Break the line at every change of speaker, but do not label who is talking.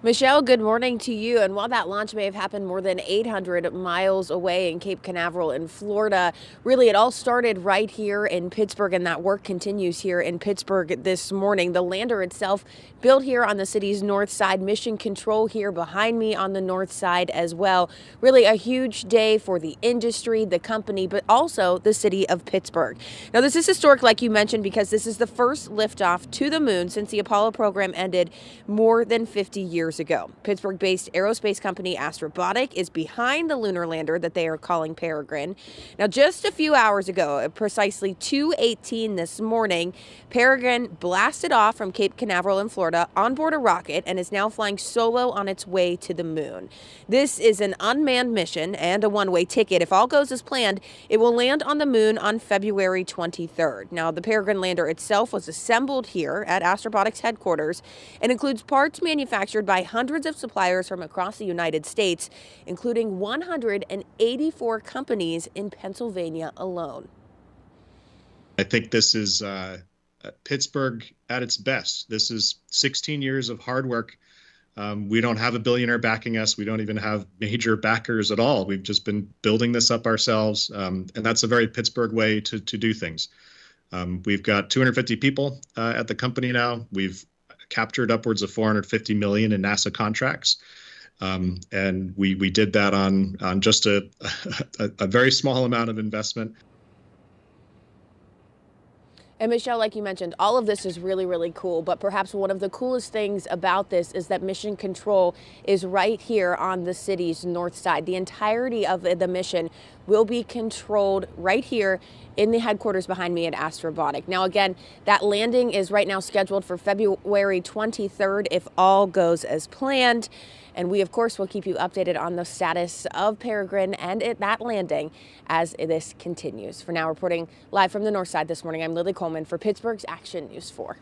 Michelle, good morning to you. And while that launch may have happened more than 800 miles away in Cape Canaveral in Florida, really it all started right here in Pittsburgh, and that work continues here in Pittsburgh this morning. The lander itself built here on the city's north side, mission control here behind me on the north side as well. Really a huge day for the industry, the company, but also the city of Pittsburgh. Now, this is historic, like you mentioned, because this is the first liftoff to the moon since the Apollo program ended more than 50 years years ago. Pittsburgh based aerospace company Astrobotic is behind the lunar lander that they are calling Peregrine. Now, just a few hours ago, at precisely 2:18 this morning, Peregrine blasted off from Cape Canaveral in Florida on board a rocket and is now flying solo on its way to the moon. This is an unmanned mission and a one way ticket. If all goes as planned, it will land on the moon on February 23rd. Now, the Peregrine lander itself was assembled here at Astrobotic's headquarters and includes parts manufactured by by hundreds of suppliers from across the United States, including 184 companies in Pennsylvania alone.
I think this is uh, Pittsburgh at its best. This is 16 years of hard work. Um, we don't have a billionaire backing us. We don't even have major backers at all. We've just been building this up ourselves, um, and that's a very Pittsburgh way to to do things. Um, we've got 250 people uh, at the company now. We've captured upwards of 450 million in NASA contracts. Um, and we we did that on on just a, a, a very small amount of investment.
And Michelle, like you mentioned, all of this is really, really cool. But perhaps one of the coolest things about this is that mission control is right here on the city's north side. The entirety of the mission will be controlled right here in the headquarters behind me at Astrobotic. Now, again, that landing is right now scheduled for February 23rd if all goes as planned. And we, of course, will keep you updated on the status of Peregrine and it, that landing as this continues. For now, reporting live from the north side this morning, I'm Lily Coleman for Pittsburgh's Action News 4.